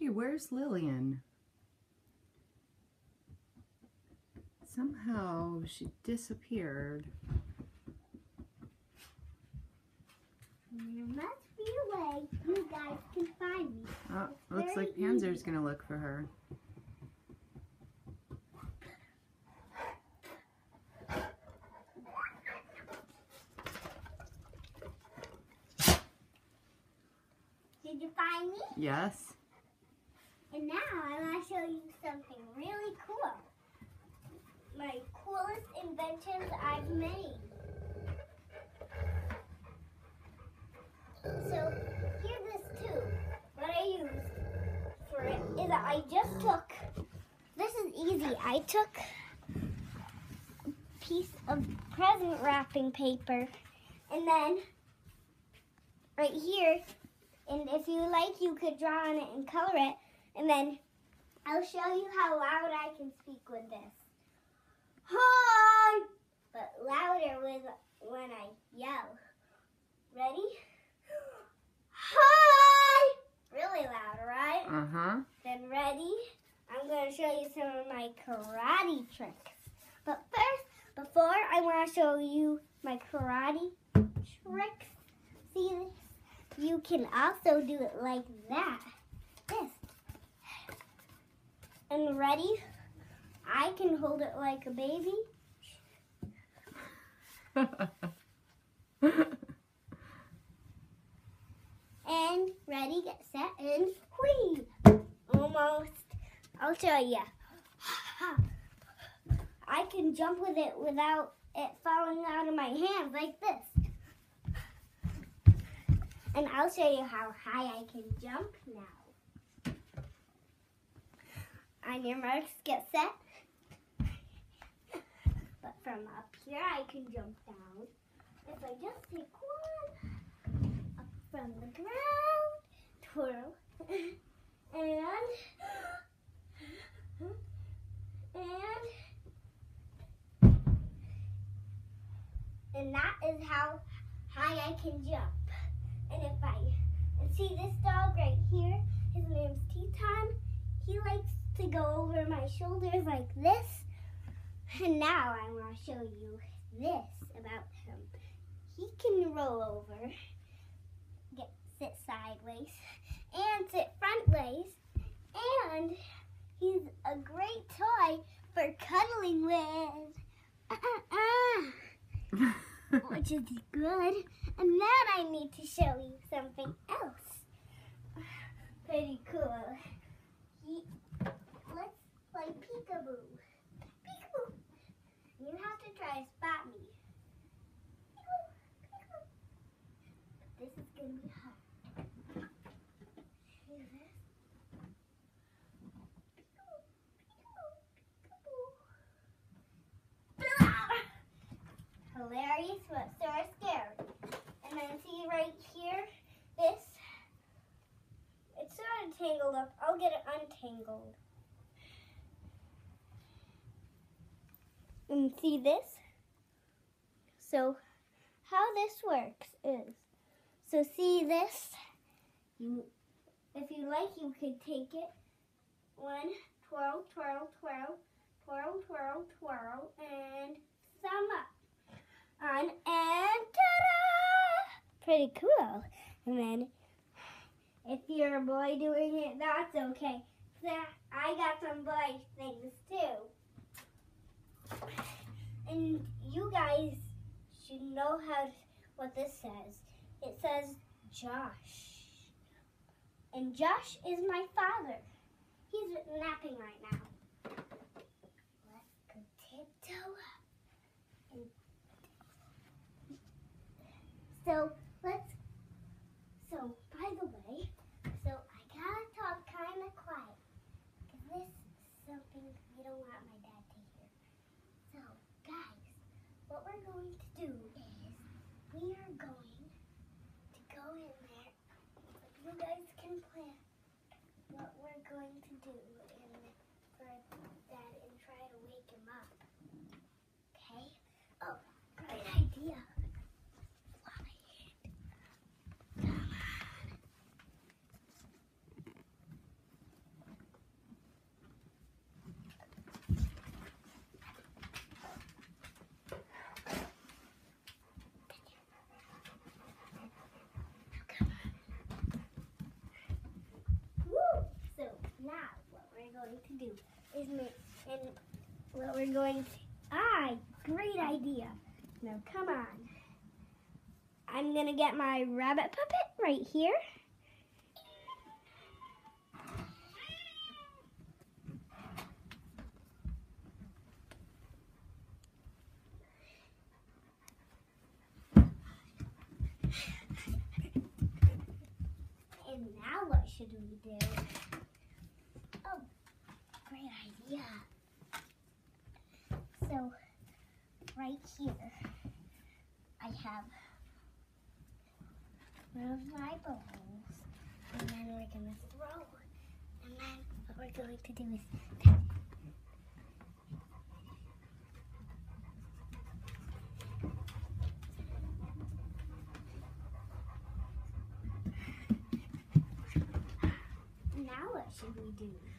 Gee, where's Lillian? Somehow she disappeared. There must be a way you guys can find me. Oh, It's looks like Panzer's gonna look for her. Did you find me? Yes. And now I want to show you something really cool. My coolest inventions I've made. So here's this tube. What I used for it is I just took, this is easy. I took a piece of present wrapping paper and then right here, and if you like, you could draw on it and color it. And then I'll show you how loud I can speak with this. Hi! But louder with when I yell. Ready? Hi! Really loud, right? Uh-huh. Then ready? I'm going to show you some of my karate tricks. But first, before I want to show you my karate tricks, see this? You can also do it like that. And ready? I can hold it like a baby. And ready, get set, and whee! Almost. I'll show you. I can jump with it without it falling out of my hands like this. And I'll show you how high I can jump now. On your marks, get set. But from up here, I can jump down. If I just take one up from the ground, twirl, and and and that is how high I can jump. And if I and see this dog right here, his name's Teton. He likes to go over my shoulders like this. And now I want to show you this about him. He can roll over, get sit sideways, and sit front ways, and he's a great toy for cuddling with. Uh-uh-uh which is good. And then I need to show you something else. Pretty cool. He, let's play peekaboo. Peekaboo. You have to try to spot me. Peekaboo, peekaboo. This is gonna be hard. See this? Peekaboo, peekaboo, peekaboo. Blah! hilarious but so scary. And then see right here, this, it's sort of tangled up. I'll get it untangled. And see this? So how this works is, so see this? You, if you like, you could take it, one, twirl, twirl, twirl, twirl, twirl, twirl, and thumb up on and ta-da! Pretty cool. And then if you're a boy doing it, that's okay. I got some boy things too. And you guys should know how what this says. It says Josh. And Josh is my father. He's napping right now. Let's go tiptoe up. And so let's. So by the way, so I gotta talk kind of quiet because this is something don't want my dad to hear. So guys, what we're going to do is we are going to go in there. You guys can plan what we're going to do in for dad and try to wake him up. Okay? Oh, great idea. going to do is make, and what we're going to, ah, great idea. Now come on. I'm gonna get my rabbit puppet right here. And now what should we do? Idea. So, right here, I have one of my balls, and then we're gonna throw, and then what we're going to do is now what should we do?